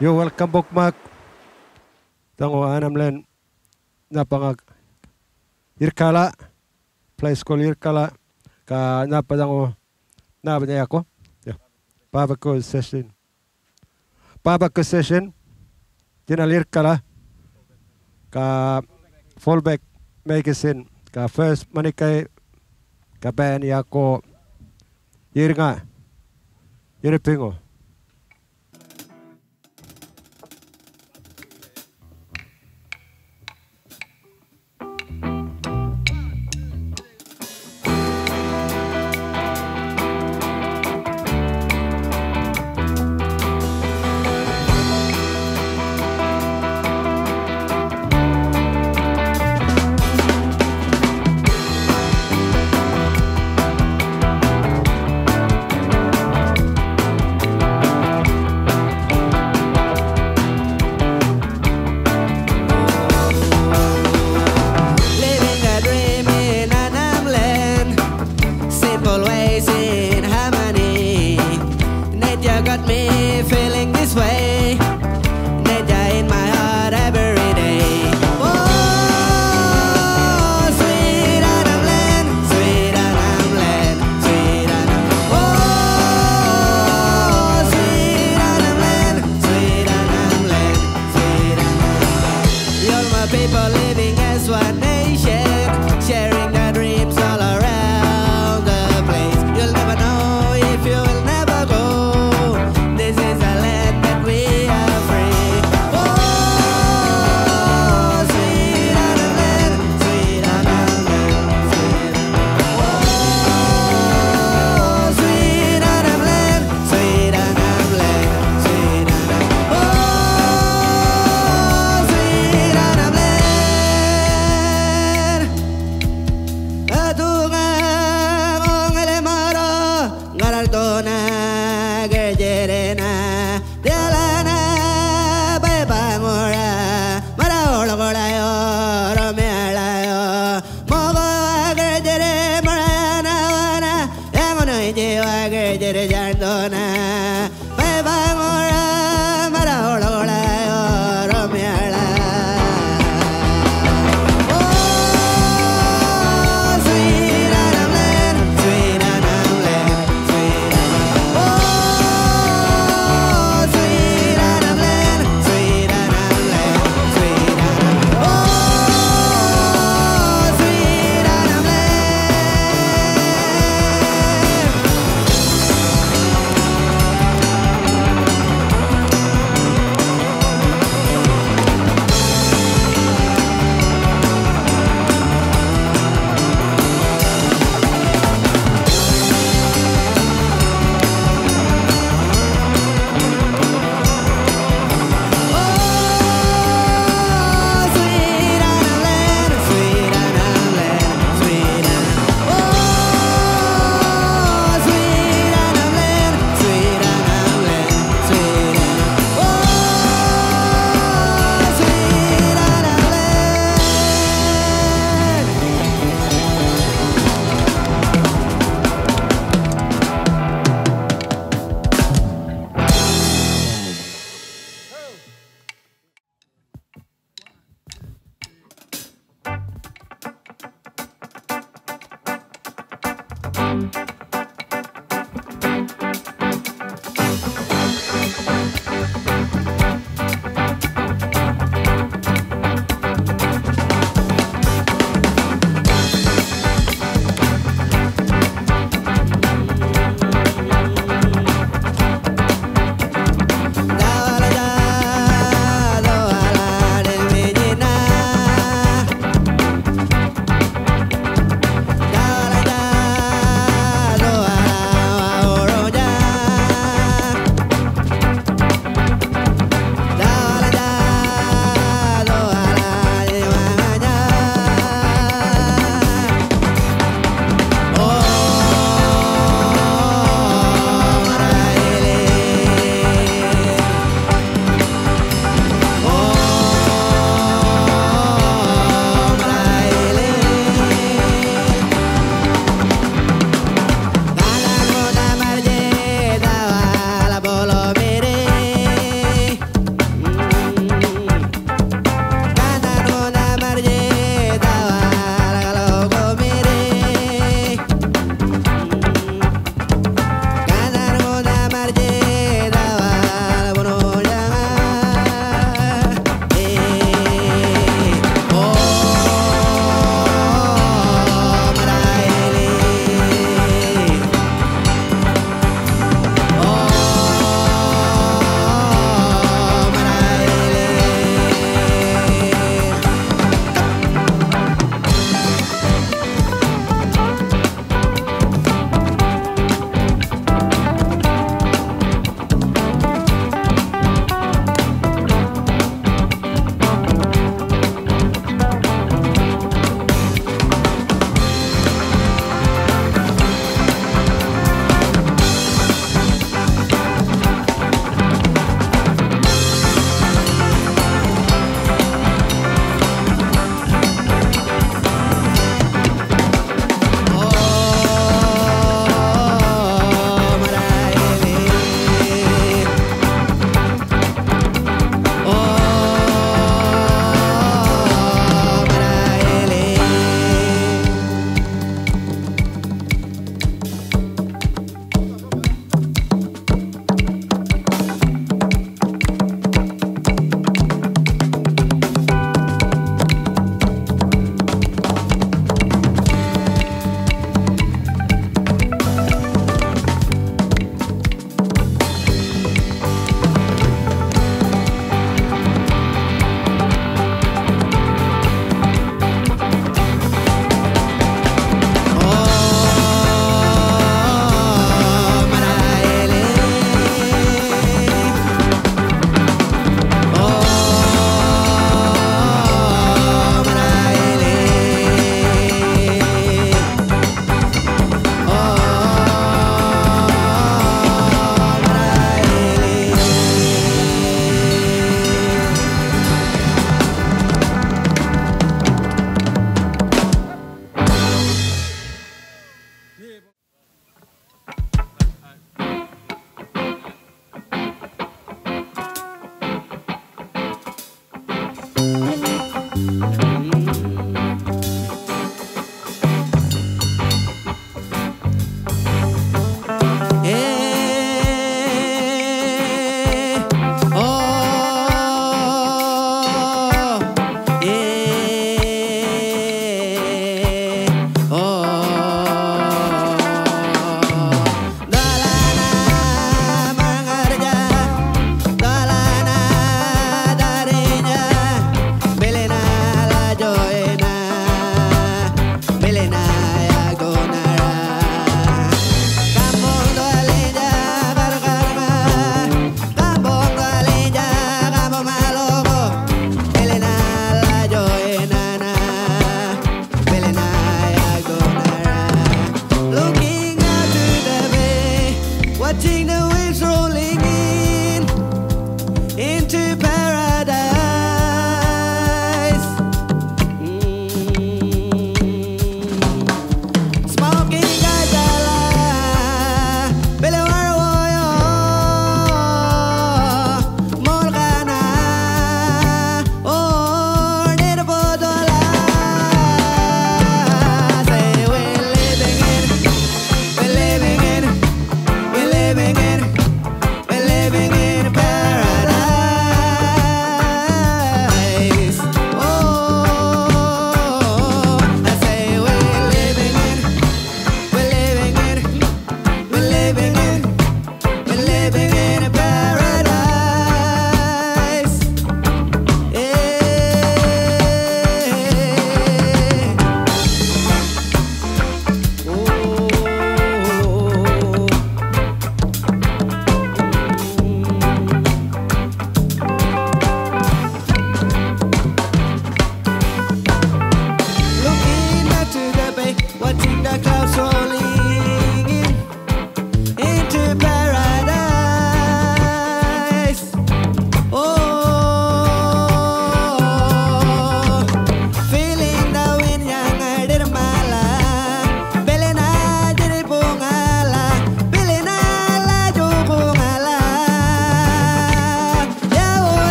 Joel Kabokmak. Tango Anamlen. Napangag. Irkala. Play school Irkala. Ka napadango. Napadaya ko. Yeah. Pabako session. Pabako session. Tinal Irkala. Ka fullback magazine. Ka first manikay. Ka ban yako. Yirnga. Yiripingo. Yiripingo.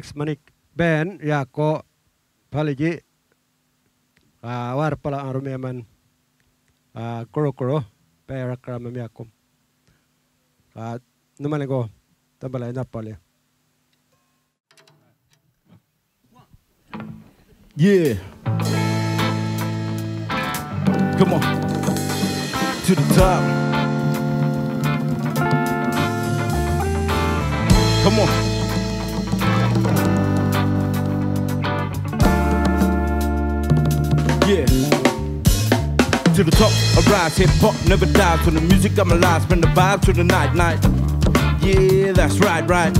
Next manik Ben Yako Paligi uh, war pala ang rumiyaman uh, kuro kuro pera krama miyakom uh, naman ko tabalay na pala Yeah. Come on. To the top. Come on. Yeah. To the top, I rise, hip hop never dies. When the music my life, spend the vibe to the night, night. Yeah, that's right, right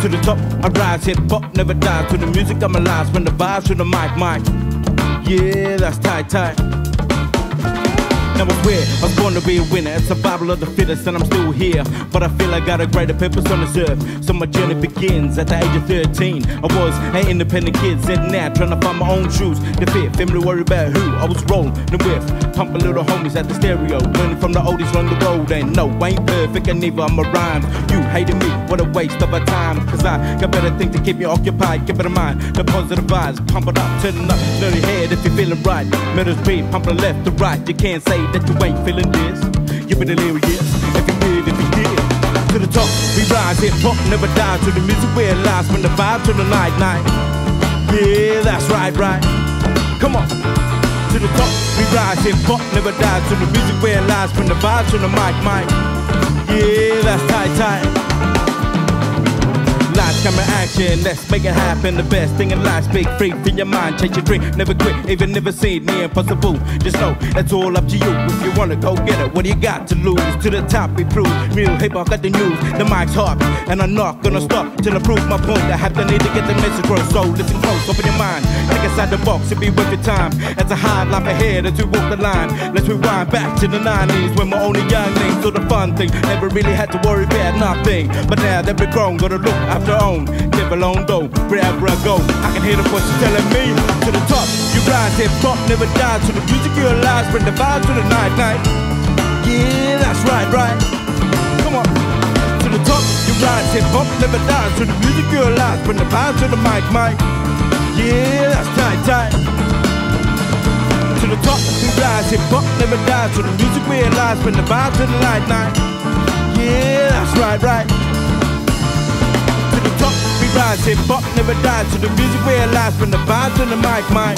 to the top. I rise, hip hop never dies. To the music, I'm alive. When the vibes to the mic, mic. Yeah, that's tight, tight. Now I swear, I was born to be a winner. It's survival of the fittest, and I'm still here. But I feel I got a greater purpose on this earth. So my journey begins at the age of 13. I was an independent kid, sitting out trying to find my own shoes. The fit, family worry about who I was rolling with. Pumping little homies at the stereo, learning from the oldies on the road. And no, I ain't perfect, and neither I'm a rhyme. You hating me, what a waste of a time. Cause I got better things to keep me occupied. Keep it in mind, the positive vibes, pump it up, turn it up, your head if you're feeling right. Middle speed, pump it left to right. You can't say that you ain't feeling this. You be delirious did, if you did. To the top, we rise, hip hop never dies. To the music it lies, when the vibe to the night, night. Yeah, that's right, right. Come on. To the top, we rise, hip hop never dies. To the music it lies, when the vibe to the mic, mic. Yeah, that's tight, tight. Lights, camera, action, let's make it happen. The best thing in life, speak free from your mind, chase your dream, never quit, even never seen the impossible. Just know that's all up to you. If you wanna go get it, what do you got to lose? To the top, we prove. Real hip hop got the news, the mic's hot, and I'm not gonna stop till I prove my point. I have the need to get the message across. So listen close, open your mind, think inside the box, it'll be worth your time. As a high life ahead as we walk the line, let's rewind back to the 90s when we're only younglings. So the fun thing, never really had to worry about nothing. But now that we're grown, gotta look after own. Live alone though, wherever I go, I can hear the voices telling me to the top. You rise, hip hop never dies. To the music you're alive, spread the vibe to the night, night. Yeah, that's right, right. Come on. To the top, you rise, hip hop never dies. To the music you're alive, spread the vibe to the mic, mic. Yeah, that's tight, tight. To the top, we rise, hip hop never dies. To the music we're alive, spread the vibe to the night, night. Yeah, that's right, right. To the top, we rise, hip hop never dies. To the music we're alive, spread the vibe to the mic, mic.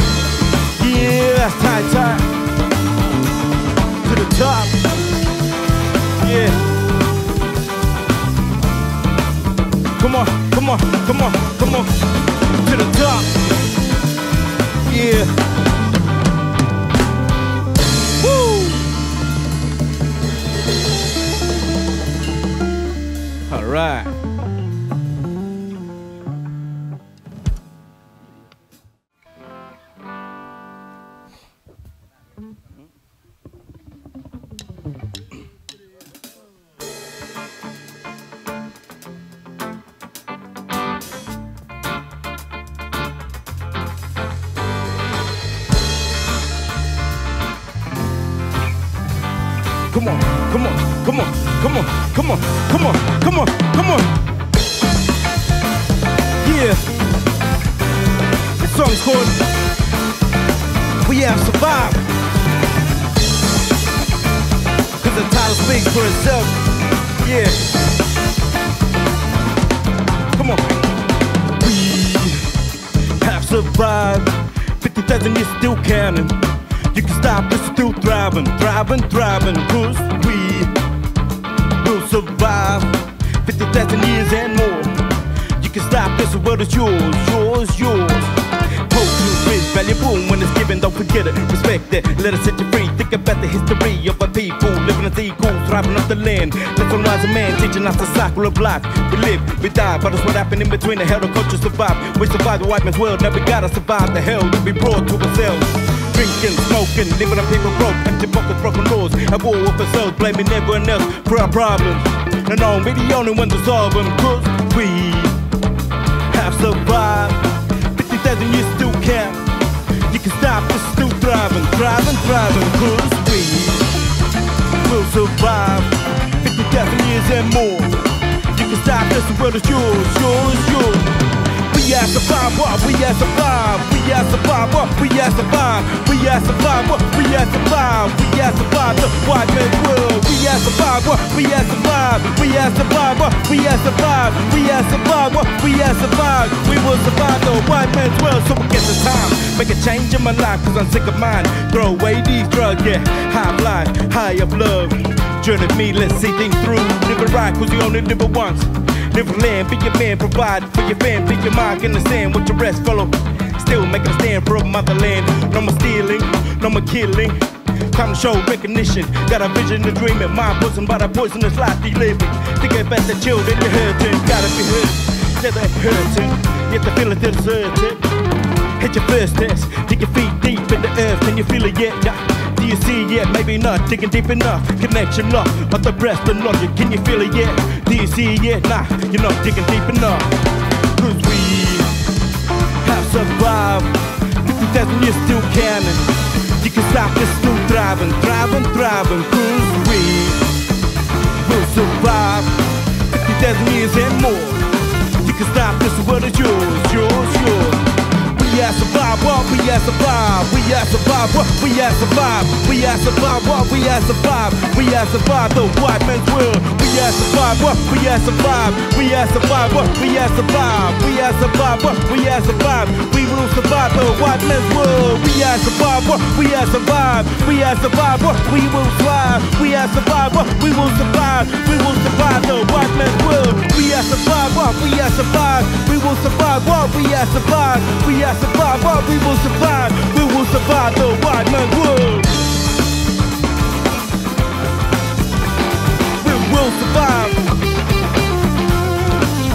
Yeah, that's tight, tight. To the top. Yeah. Come on, come on, come on, come on. And more. You can stop this, world is yours, yours, yours. Poetry is valuable when it's given, don't forget it, respect it, let it set you free. Think about the history of our people living as equals, thriving off the land. Lesson wise a man teaching us the cycle of life. We live, we die, but it's what happened in between the hell the culture survived. We survived the white man's world, now we gotta survive the hell that we brought to ourselves. Drinking, smoking, living on paper broke, empty pockets, broken laws, at war with ourselves, blaming everyone else for our problems. And no, we the only ones to solve them, cause we have survived. 50,000 years still count. You can stop us still thriving, thriving, thriving, cause we will survive. 50,000 years and more. You can stop this world is yours, yours, yours. We are survive what we are survive. We are survive what we are survive. We are survive what we are survive. We are survive the white man's world. We are survive what we are survive. We are survive what we are survive. We are survive what we are survive. We will survive the white man's world. So get the time, make a change in my life, cause I'm sick of mine. Throw away these drugs, yeah. High blind, high of love. Journey me, let's see things through. Live it right, cause you only live it once. Live a land, be your man, provide for your fam, pick your mind, in the sand with your rest, follow. Still making a stand for a motherland. No more stealing, no more killing. Time to show recognition. Got a vision to dream it. Mind poison by the poisonous life you living. Think about the children you're hurting. Gotta be hurt. They're hurting. Yet the feeling deserted. Hit your first test. Dig your feet deep in the earth. Can you feel it yet? Yeah. Do you see it? Maybe not. Digging deep enough. Connection lock. But the breast and logic. Can you feel it yet? Do you see it yet? Nah, you're not digging deep enough. Cause we have survived. 50,000 years still canon. You can stop this still thriving, thriving, thriving. Cause we will survive. 50,000 years and more. You can stop this, world is yours, yours, yours. We are survive what we are survive. We are survive what we are survive. We are survive what we are survive. We are survive the white man's world. We are survive what we are survive. We are survive what we are survive. We are survive what we are survive. We will survive the white man's world. We are survive what we are survive. We are survive what we will thrive. We are survive what we will survive. We will survive the white man's world. We are survive what we are survive. We will survive what we are survive. We are survive what we will survive. We will survive the white man's world. We will survive.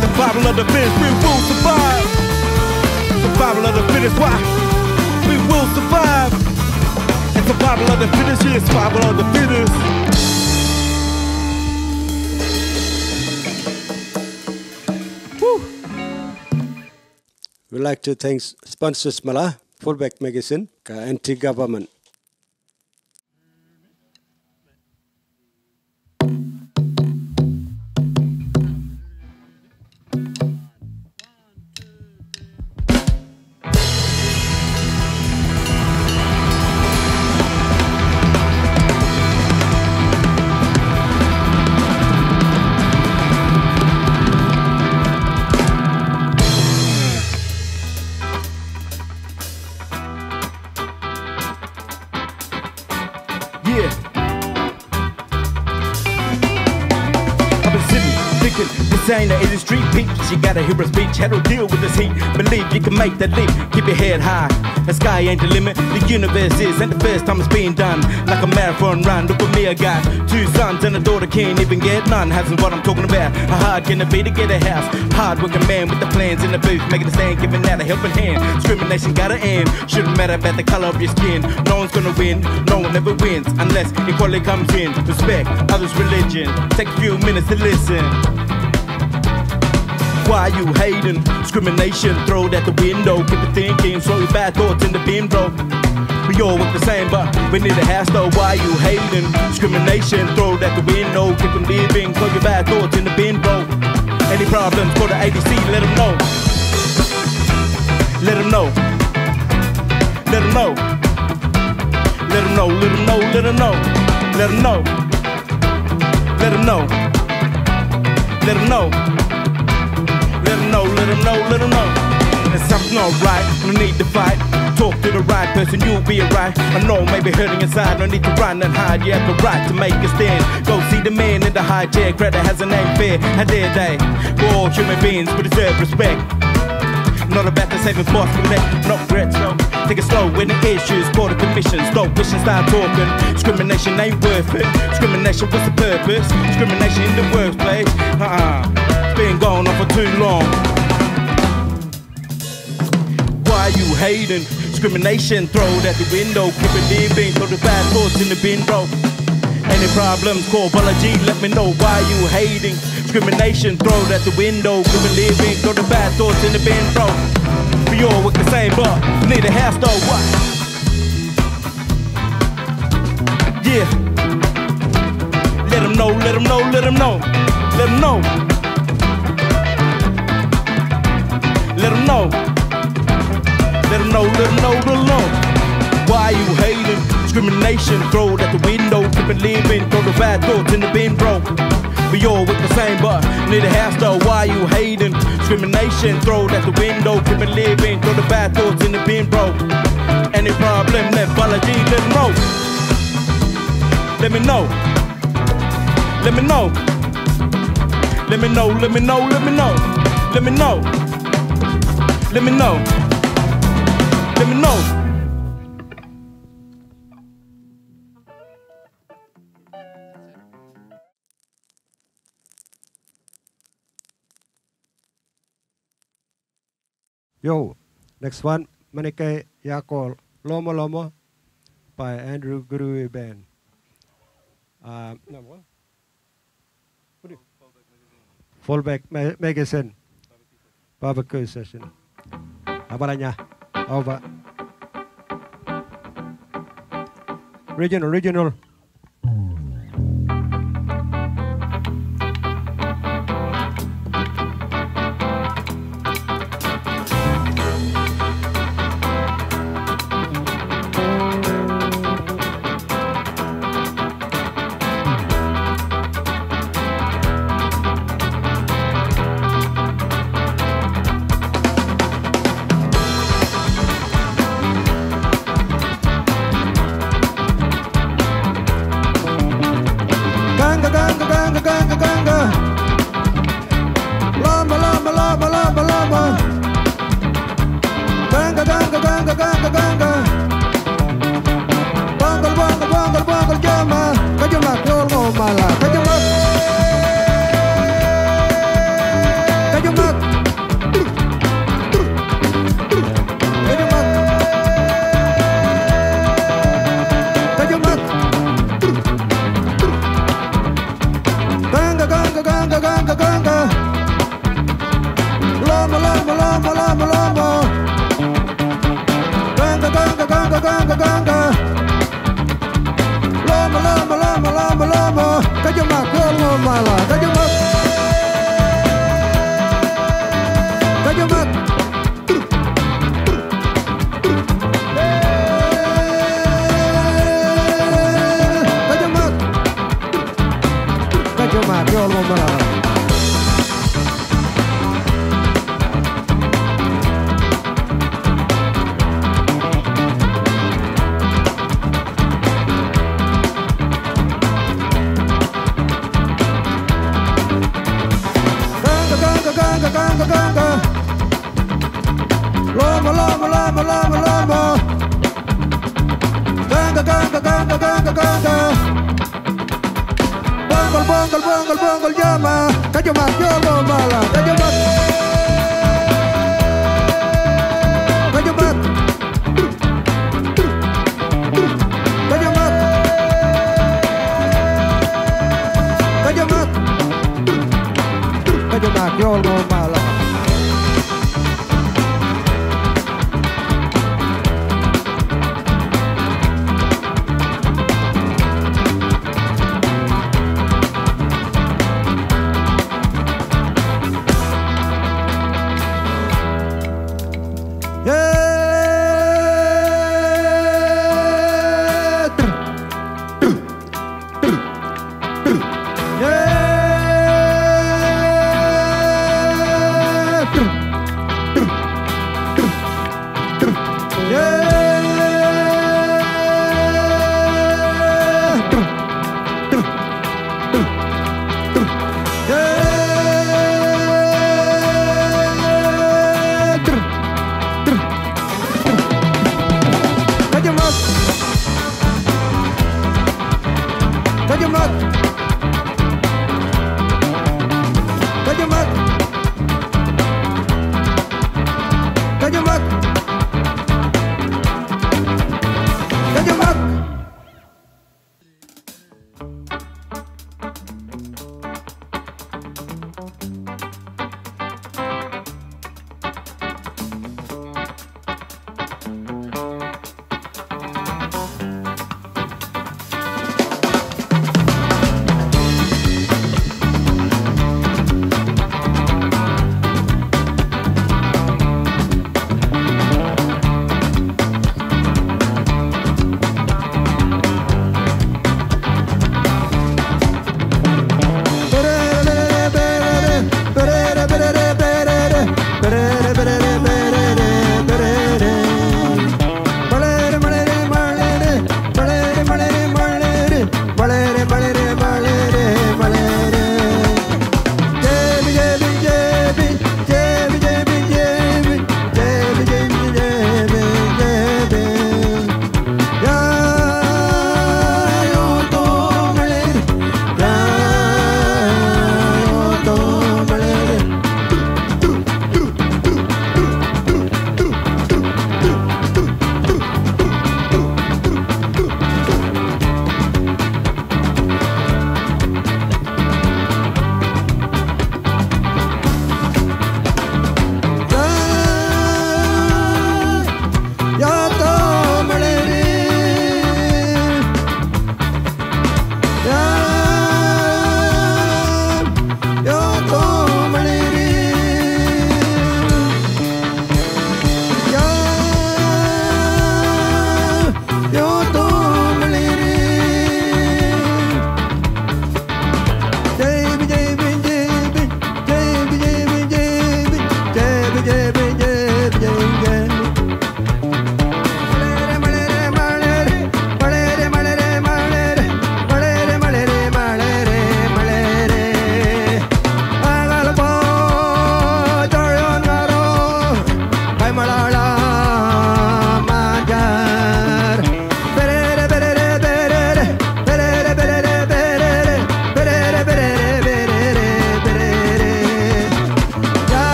Survival of the fittest. We will survive. Survival of the fittest. Why? We will survive. And survival of the fittest. Yeah, survival of the fittest. We'd like to thank sponsors Mala, Foldback Magazine, anti-government. Yeah. This ain't an industry peeps. You gotta hear a speech, how to deal with this heat. Believe you can make that leap, keep your head high. The sky ain't the limit, the universe is, and the first time it's being done. Like a marathon run, look at me, I got two sons and a daughter, can't even get none. Hasn't what I'm talking about. How hard can it be to get a house? Hard working man with the plans in the booth, making a stand, giving out a helping hand. Discrimination gotta end, shouldn't matter about the color of your skin. No one's gonna win, no one ever wins, unless equality comes in. Respect others' religion, take a few minutes to listen. Why you hating? Discrimination, throw it at the window. Keep it thinking, throw your bad thoughts in the bin, bro. We all work the same, but we need a house though. Why you hating? Discrimination, throw it at the window. Keep them living, throw your bad thoughts in the bin, bro. Any problems, go to ABC, let them know. Let them know. Let them know. Let them know, let them know, let them know. Let them know. Let them know. Let them know. Let them know, let them let. There's something alright, no need to fight. Talk to the right person, you'll be alright. I know, maybe hurting inside, no need to run and hide. You have the right to make a stand. Go see the man in the high chair, credit has a name fair. How dare they? We're all human beings, we deserve respect. Not about the saving boss, collect no regrets, no. Take it slow when the issues, call the commission. Slow wishing, start talking. Discrimination ain't worth it. Discrimination, what's the purpose? Discrimination in the workplace. Uh-uh. It's been going on for too long. You hating? Discrimination, throw it at the window. Keep it living, throw the bad thoughts in the bin, bro. Any problems, call apology, let me know why you hating. Discrimination, throw it at the window. Keep it living, throw the bad thoughts in the bin, bro. We all work the same, but need a house though, what? Yeah. Let them know, let them know, let them know, let them know. Let them know. Let them know, let them know, them know. Why you hating? Discrimination, throw it at the window. Keep it living, throw the bad thoughts in the bin, bro. We all with the same, but need a half star. Why you hating? Discrimination, throw it at the window. Keep it living, throw the bad thoughts in the bin, bro. Any problem, let apology, let them know. Let me know. Let me know. Let me know, let me know, let me know. Let me know. Let me know. Let me know. Yo, next one, Manike Yako Lomo Lomo by Andrew Guru Band. Uh, no, Fallback ma- Magazine Barbecue Session. Abalanya. Over. Regional, regional. temporada. ngoma, kajo magyo ngoma la, kajo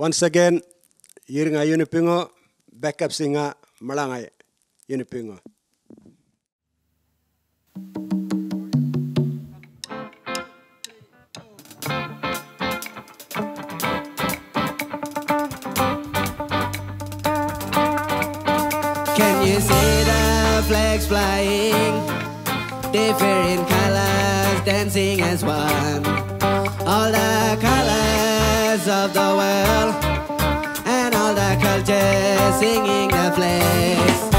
Once again, Yirrnga Yunupingu, backup singer Malngay Yunupingu. Can you see the flags flying? Different colors dancing as one. All the colors of the world and all the cultures singing the flags.